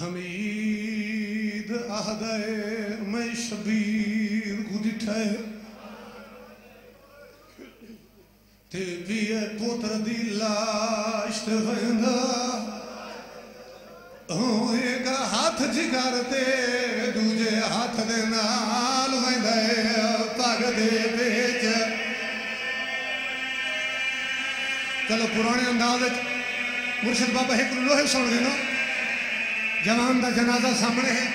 ਹਮੀਦ ਅਹਦਏ ਮੈਂ ਸ਼ਬੀਰ ਗੁਦਿਠੈ ਤੇ ਵੀਏ ਪੁੱਤਰ ਦੀ ਲਾਸ਼ ਤੇ ਵੰਦਾ ਹੋਏ ਦਾ ਹੱਥ ਜਿਗਰ ਤੇ, ਦੂਜੇ ਹੱਥ ਦੇ ਨਾਲ ਵੰਦਾ ਪਗ ਦੇ ਵਿੱਚ। ਚਲੋ ਪੁਰਾਣੇ ਅੰਦਾਜ਼ ਵਿੱਚ ਮੁਰਸ਼ਿਦ ਬਾਬਾ ਇੱਕ ਲੋਹੇ ਸੁਣ जवान का जनाजा सामने है।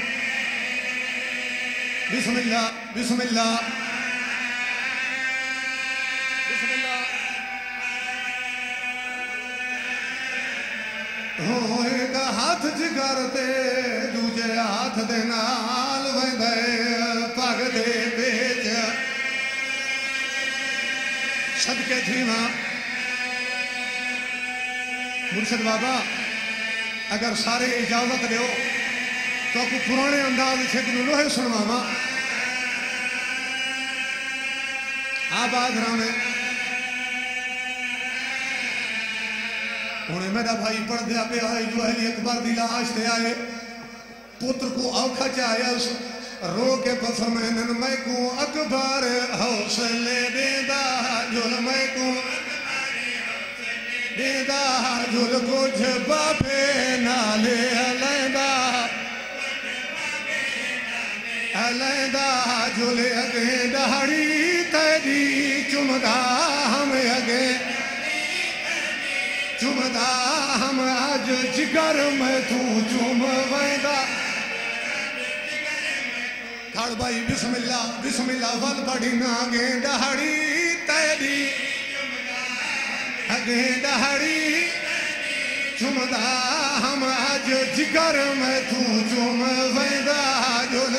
बिस्मिल्लाह होएगा हाथ जिगर ते, दूजे हाथ दे नाल वंदे पग दे बेच। सदके थीवा मुर्शद बाबा अगर सारे इजाज़त दो तो पुराने अंदाज से लोहे सुनवावा। आबाद रामे हूँ मेरा भाई पढ़दया पे आए, जो अली अकबर की लाश से आए, पुत्र को औखा चाया रो के पसमैन मैं को अकबर हौसले देदा जुल मैं को देदा जुल कुछ बाबे अलैदा जुल अगे दहाड़ी तेरी अगे चुमदा हम आज जिगर में तू चुम वेंदा खड़ भाई बिस्मिल्लाह वल बड़ी ना गे दहाड़ी तेरी अगे दहाड़ी चुमदा हम आज जिगर में तू चुम वेंदा जुल।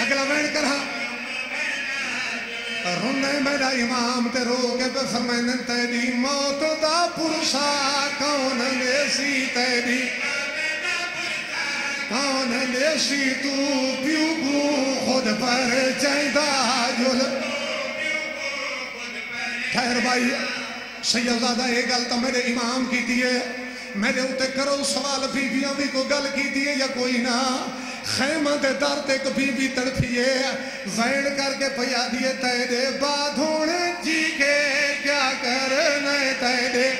अगला वैन करा। रुने मेरा इमाम ते रो के पे फरमाइन तेरी मौत दा पुरसा कौन देसी तेरी? कौन देसी तू प्यू को खुद पर चाहता ਸੈਯਦਾਦਾ ਇਹ ਗੱਲ ਤਾਂ ਮੇਰੇ ਇਮਾਮ ਕੀਤੀ ਹੈ ਮੇਰੇ ਉੱਤੇ ਕਰੋ ਸਵਾਲ ਬੀਬੀਆਂ ਦੀ ਕੋਈ ਗੱਲ ਕੀਤੀ ਹੈ ਜਾਂ ਕੋਈ ਨਾ ਖੈਮਾ ਦੇ ਦਰ ਤੇ ਇੱਕ ਬੀਬੀ ਤੜਫੀ ਹੈ ਜ਼ੈਨ ਕਰਕੇ ਪਈ ਆਦੀ ਹੈ ਤੇਰੇ ਬਾਦ ਹੁਣ ਜੀ ਕੇ ਕਿਆ ਕਰਨਾ ਤੇਰੇ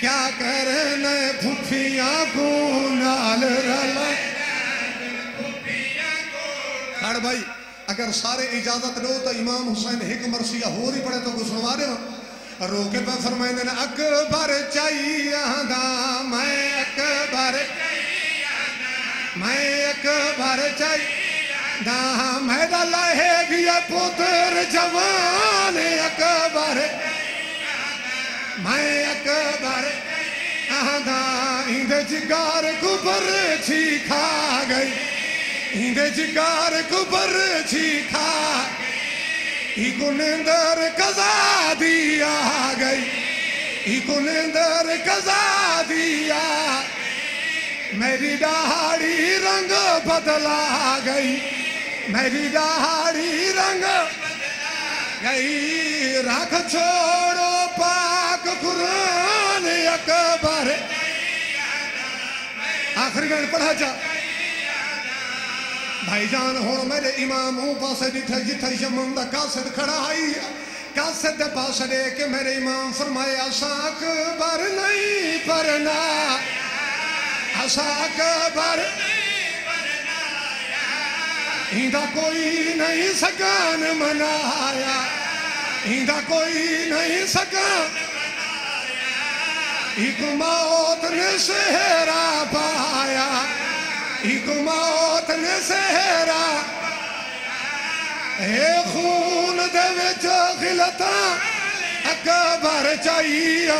क्या करना फुफिया को नाल रला खड़ भाई अगर सारे इजाजत दो तो इमाम हुसैन हिक मरसिया हो ही पड़े तो कुछ सुनवा दे रोके पे फरमाइंदे ने अकबर चाहिए मैं अकबर मैं अकबर चाहिए दा मेरा लहे गया पुत्र जवान अकबर मैं अकबर आदा इंदे जिगार कुबर छी खा गई गुनेंदर कजा मेरी दाढ़ी रंग बदला गई मेरी दाढ़ी रंग गई रख छोड़ो पाक अकबर आखिरी पढ़ा जा भाईजान हूं मेरे इमाम पासे जिथे कासद खड़ा आई कासद के पास के मेरे इमाम फरमाया असा अकबर नहीं परना। असा नहीं सकन मनाया। इंदा कोई नहीं सकन एक मौत ने सेहरा पाया। एक मौत वतन सहरा। हे खून दे विच खिलता अकबर चाहिए